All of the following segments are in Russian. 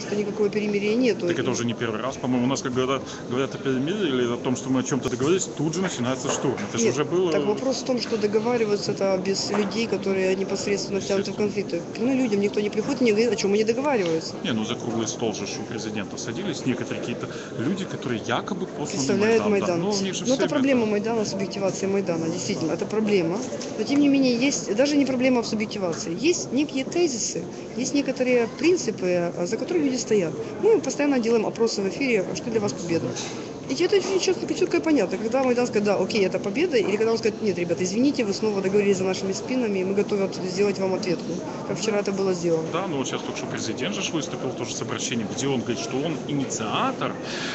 что никакого перемирия нету. Так это уже не первый раз, по-моему, у нас, как говорят, говорят о перемирии или о том, что мы о чем-то договорились, тут же начинается штурм. Это же уже было... Так вопрос в том, что договариваются это без людей, которые непосредственно втянуты в конфликты. Ну, людям никто не приходит и не говорит, о чем они договариваются. Не, ну за круглый стол же у президента садились некоторые какие-то люди, которые якобы посланы Представляют Майдан. Майдан. Да, ну, же Но все это проблема Майдана, субъективации Майдана, действительно, это проблема. Но тем не менее, есть даже не проблема в субъективации. Есть некие тезисы, есть некоторые принципы, а, за которые люди стоят. Мы постоянно делаем опросы в эфире, что для вас победа. И это очень четко, четко и понятно. Когда Майдан скажет, да, окей, это победа, или когда он скажет, нет, ребята, извините, вы снова договорились за нашими спинами, и мы готовы от- сделать вам ответку, как вчера это было сделано. Да, но вот сейчас только что президент же выступил тоже с обращением, где он говорит, что он инициатор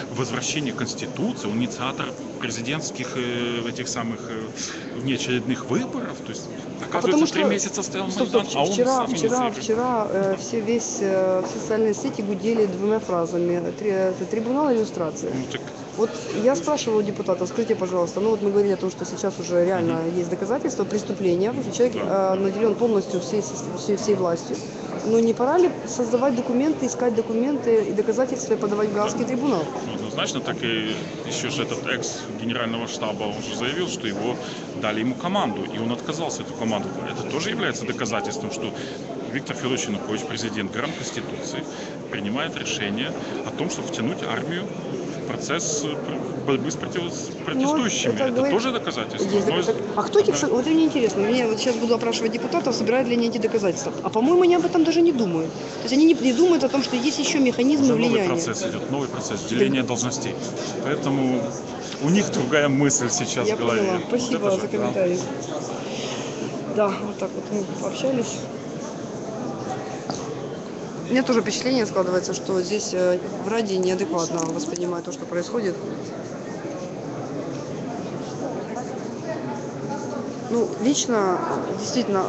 возвращения Конституции, он инициатор президентских э, этих самых э, внеочередных выборов. То есть, А оказывается, три месяца стоял Стоп, Майдан, стоп, а он вчера, сам вчера, вчера э, все, весь, э, все социальные сети гудели двумя фразами. Три, это трибунал и иллюстрация. Ну, так Вот я спрашивала у депутата, скажите, пожалуйста, ну вот мы говорили о том, что сейчас уже реально есть доказательства преступления, что человек э, наделен полностью всей, всей, всей властью. Но не пора ли создавать документы, искать документы и доказательства и подавать в Гаагский трибунал? Ну, однозначно, так и еще же этот экс генерального штаба, он же заявил, что его дали ему команду, и он отказался эту команду. Это тоже является доказательством, что Виктор Федорович Янукович, президент гарант Конституции, принимает решение о том, чтобы втянуть армию процесс э, борьбы с с протестующими. Ну, это это говорит- тоже доказательство. Есть Одно из- доказа- А кто этих... Вот мне интересно, мне вот сейчас буду опрашивать депутатов, собирают ли они эти доказательства. А по-моему, они об этом даже не думают. То есть они не, не думают о том, что есть еще механизмы Уже новый влияния. процесс идет, новый процесс деления должностей. Поэтому у них другая мысль сейчас Я в голове. поняла. Вот Спасибо это за же, да. комментарий. Да, вот так вот мы пообщались. Меня тоже впечатление складывается, что здесь э, в Раде неадекватно воспринимают то, что происходит. Ну, лично, действительно,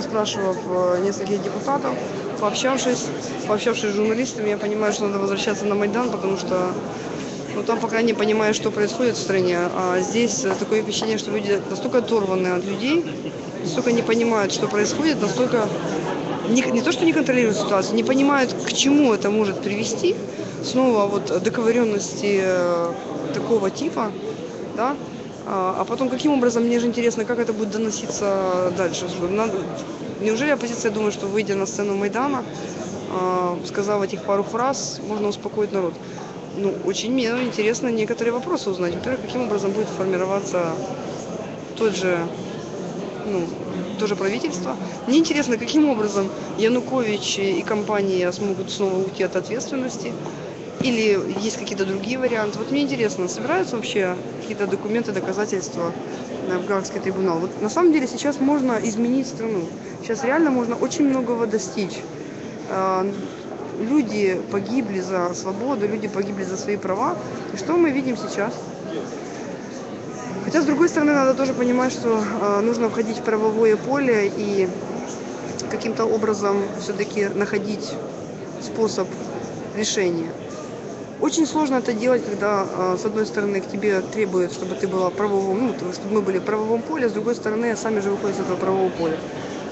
спрашивав нескольких депутатов, пообщавшись, пообщавшись с журналистами, я понимаю, что надо возвращаться на Майдан, потому что ну, там пока не понимаю, что происходит в стране. А здесь э, такое впечатление, что люди настолько оторваны от людей, настолько не понимают, что происходит, настолько не, не то, что не контролируют ситуацию, не понимают, к чему это может привести. Снова вот договоренности э, такого типа, да, а а потом каким образом, мне же интересно, как это будет доноситься дальше. Надо- Неужели оппозиция думает, что выйдя на сцену Майдана, а, сказав этих пару фраз, можно успокоить народ? Ну, очень мне интересно некоторые вопросы узнать. Во-первых, каким образом будет формироваться тот же, ну, то же правительство. Мне интересно, каким образом Янукович и компания смогут снова уйти от ответственности. Или есть какие-то другие варианты. Вот мне интересно, собираются вообще какие-то документы, доказательства на в Гаагский трибунал? Вот на самом деле сейчас можно изменить страну. Сейчас реально можно очень многого достичь. А, Люди погибли за свободу, люди погибли за свои права. И что мы видим сейчас? Хотя, с другой стороны, надо тоже понимать, что э, нужно входить в правовое поле и каким-то образом все-таки находить способ решения. Очень сложно это делать, когда, э, с одной стороны, к тебе требуют, чтобы ты была в правовом, ну, то, чтобы мы были в правовом поле, с другой стороны, сами же выходят с этого правового поля.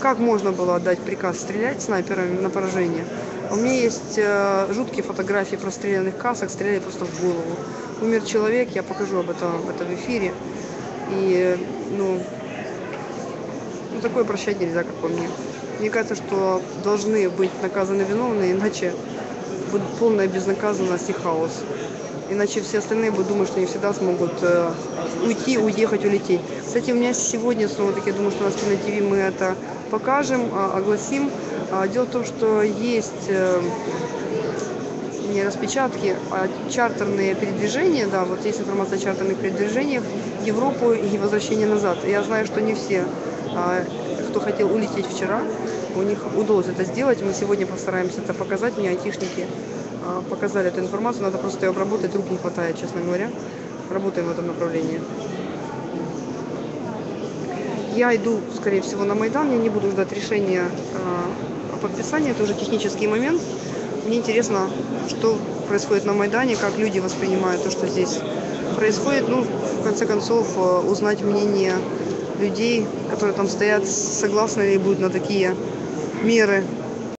Как можно было отдать приказ стрелять снайперами на поражение? У меня есть э, жуткие фотографии простреленных касок, стреляли просто в голову. Умер человек, я покажу об этом, это в эфире. И, э, ну, ну, такое прощать нельзя, как по мне. Мне кажется, что должны быть наказаны виновные, иначе будет полная безнаказанность и хаос. Иначе все остальные будут думать, что они всегда смогут э, уйти, уехать, улететь. Кстати, у меня сегодня, снова таки, я думаю, что на Спина ТВ мы это покажем, а, огласим. А, Дело в том, что есть э, не распечатки, а чартерные передвижения, да, вот есть информация о чартерных передвижениях в Европу и возвращение назад. Я знаю, что не все, а, кто хотел улететь вчера, у них удалось это сделать. Мы сегодня постараемся это показать. Мне айтишники а, показали эту информацию, надо просто ее обработать, рук не хватает, честно говоря. Работаем в этом направлении. Я иду, скорее всего, на Майдан, я не буду ждать решения э, о подписании, это уже технический момент. Мне интересно, что происходит на Майдане, как люди воспринимают то, что здесь происходит. Ну, в конце концов, э, узнать мнение людей, которые там стоят, согласны ли будут на такие меры